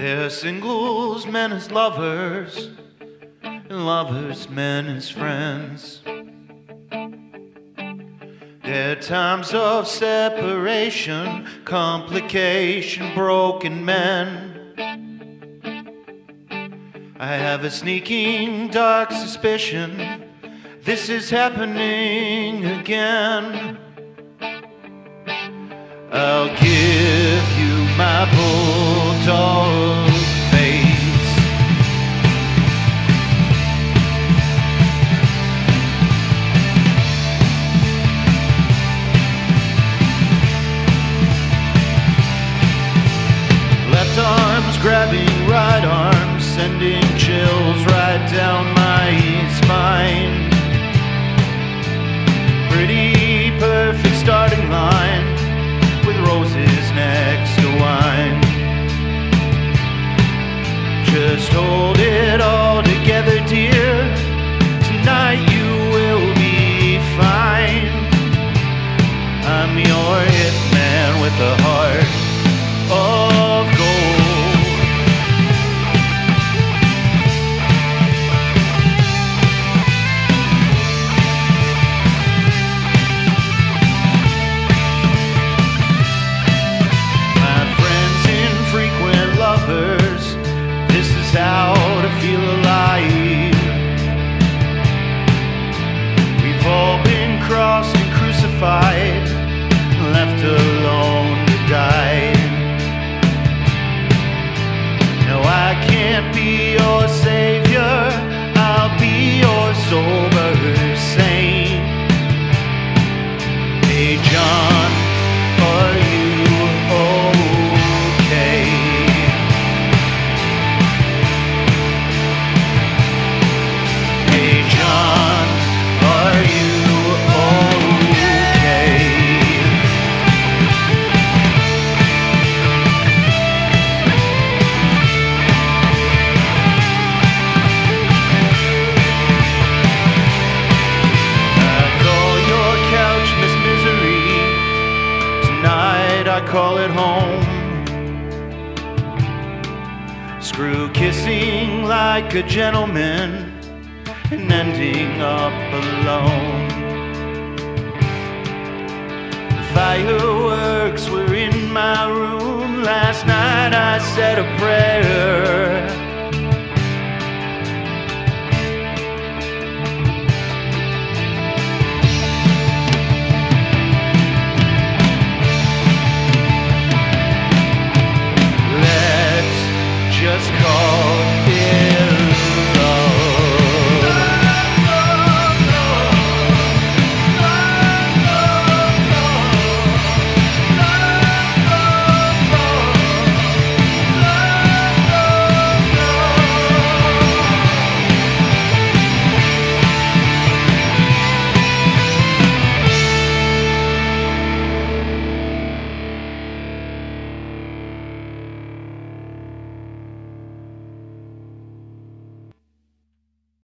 They're singles, men as lovers, and lovers, men as friends. There are times of separation, complication, broken men. I have a sneaking, dark suspicion this is happening again. I'll arm's grabbing right arm, sending chills right down my spine. Pretty perfect starting line with roses next to wine. Just hold it all together, dear. Tonight you will be fine. I'm your hitman with a heart of can't be your savior, I'll be your sober saint. I call it home. Screw kissing like a gentleman and ending up alone. The fireworks were in my room last night. I said a prayer